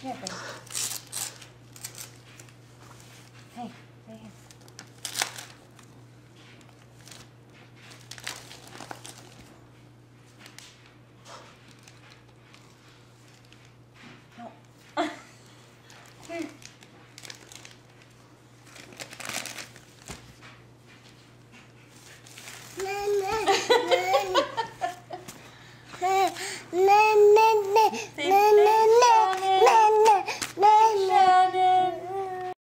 Here, babe. Hey, stay here. No. here. No.